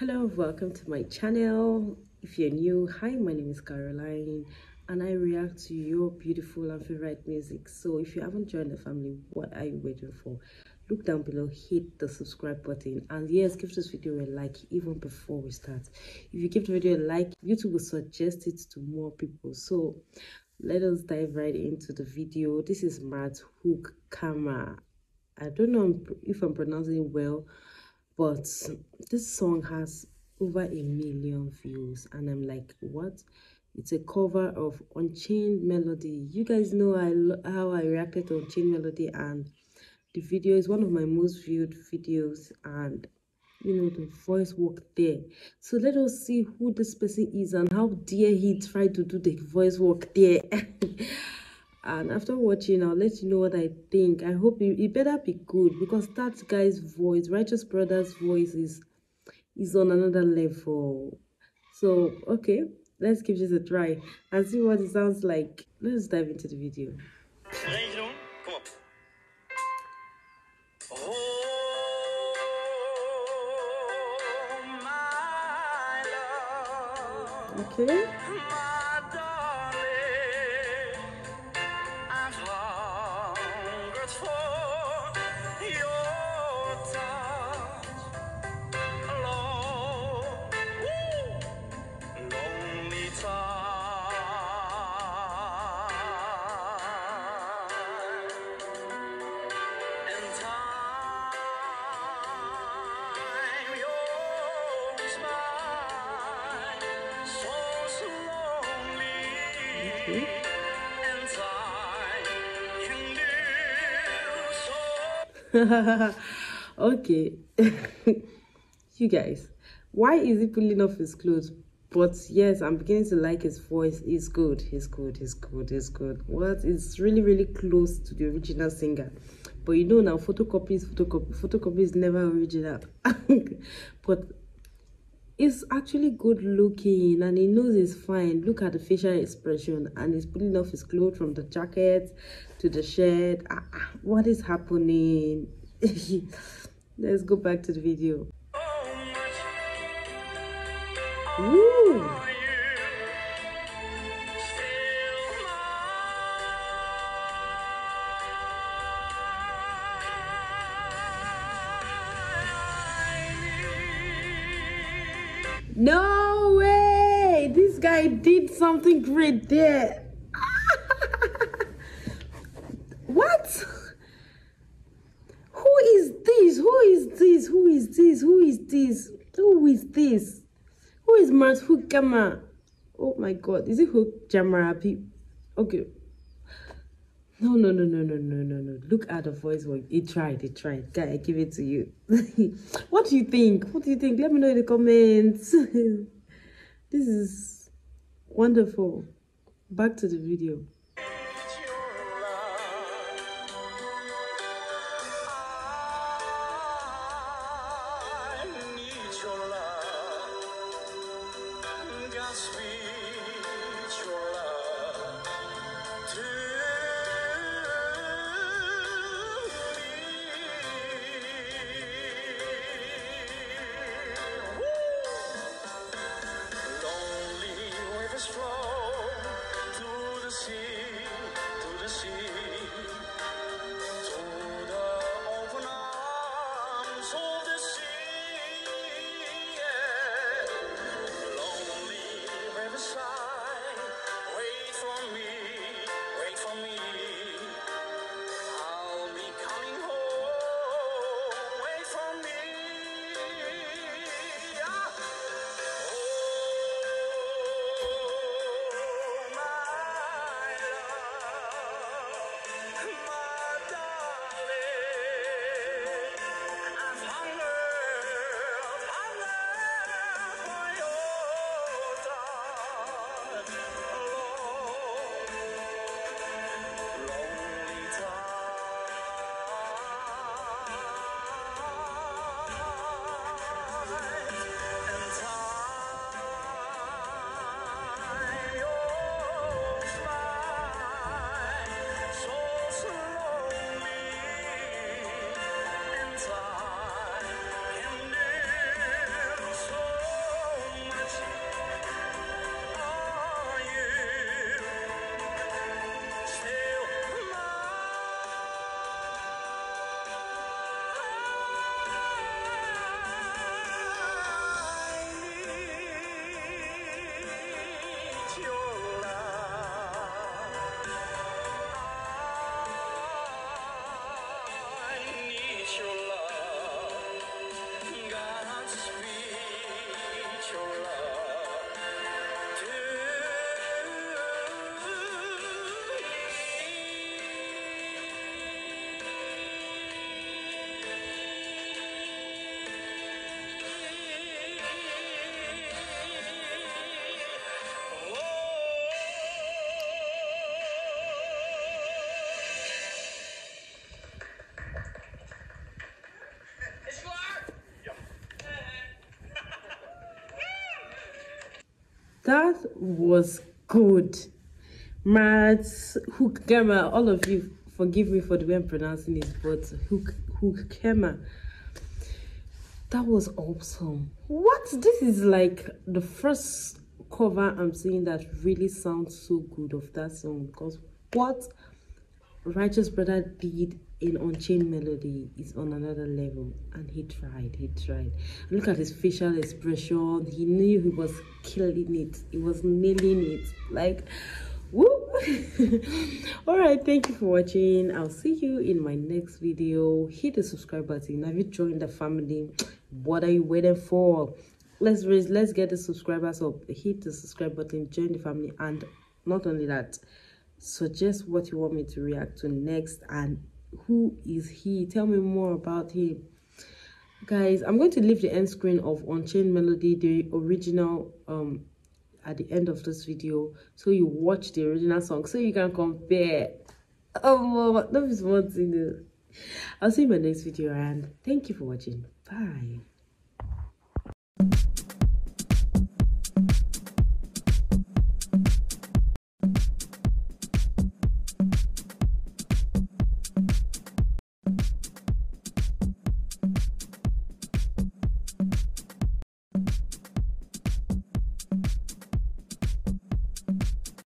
hello welcome to my channel. If you're new hi my name is caroline and i react to your beautiful and favorite music. So if you haven't joined the family what are you waiting for? Look down below hit the subscribe button and yes give this video a like even before we start. If you give the video a like youtube will suggest it to more people. So let us dive right into the video. This is matt hook camera i don't know if i'm pronouncing it well but this song has over a million views and i'm like what? It's a cover of unchained melody. You guys know i how i reacted to unchained melody and the video is one of my most viewed videos and you know the voice work there. So let us see who this person is and how dare he try to do the voice work there and after watching i'll let you know what i think. I hope it, it better be good because that guy's voice righteous brothers voice is is on another level. So okay let's give this a try and see what it sounds like. Let's dive into the video. Okay okay. You guys why is he pulling off his clothes? But yes i'm beginning to like his voice. He's good he's good he's good he's good. What? It's really really close to the original singer but you know now photocopy is photocopy photocopy never original but he's actually good looking and he knows he's fine. Look at the facial expression and he's pulling off his clothes from the jacket to the shirt. Ah, ah, what is happening? Let's go back to the video. Ooh. No way! This guy did something great there. what? Who is this? Who is this? Who is this? Who is this? Who is this? Who is Mars Hukama? Oh my god, is it Hook Jamarapi? Okay. No, no, no, no, no, no, no, no. Look at the voice work. He tried, he tried. Guy, I give it to you. what do you think? What do you think? Let me know in the comments. this is wonderful. Back to the video. through the sea. That was good Matt Hookema, all of you forgive me for the way I'm pronouncing it, but Hookema. That was awesome. What? This is like the first cover I'm seeing that really sounds so good of that song because what Righteous Brother did in Unchained Melody is on another level and he tried, he tried. Look at his facial expression. He knew he was killing it. He was nailing it. Like, woo! all right thank you for watching i'll see you in my next video hit the subscribe button have you joined the family what are you waiting for let's raise let's get the subscribers up hit the subscribe button join the family and not only that suggest what you want me to react to next and who is he? Tell me more about him. Guys i'm going to leave the end screen of unchained melody the original um at the end of this video so you watch the original song so you can compare. Oh that is one thing i'll see you in my next video and thank you for watching. Bye